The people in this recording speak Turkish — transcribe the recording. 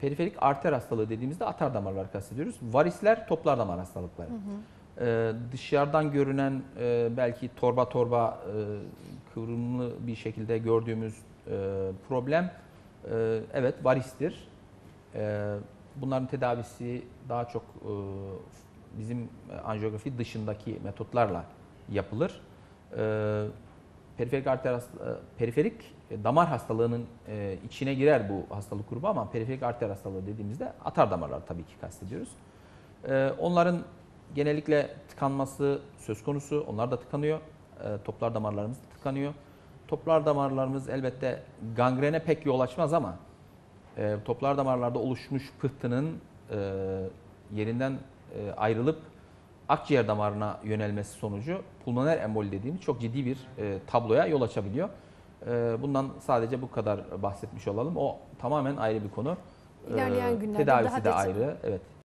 periferik arter hastalığı dediğimizde atar damarlar kastediyoruz. Varisler toplar damar hastalıkları. Ee, dışarıdan görünen e, belki torba torba e, kıvrımlı bir şekilde gördüğümüz e, problem e, evet varistir. E, bunların tedavisi daha çok e, bizim anjiyografi dışındaki metotlarla yapılır. E, periferik arter e, periferik damar hastalığının e, içine girer bu hastalık grubu ama periferik arter hastalığı dediğimizde atar damarlar tabii ki kastediyoruz. E, onların genellikle tıkanması söz konusu. Onlar da tıkanıyor. E, toplar damarlarımız da tıkanıyor. Toplar damarlarımız elbette gangrene pek yol açmaz ama e, toplar damarlarda oluşmuş pıhtının e, yerinden e, ayrılıp akciğer damarına yönelmesi sonucu pulmoner emboli dediğimiz çok ciddi bir e, tabloya yol açabiliyor. E, bundan sadece bu kadar bahsetmiş olalım. O tamamen ayrı bir konu. İlerleyen E, günlerde tedavisi daha de detay- ayrı. Evet.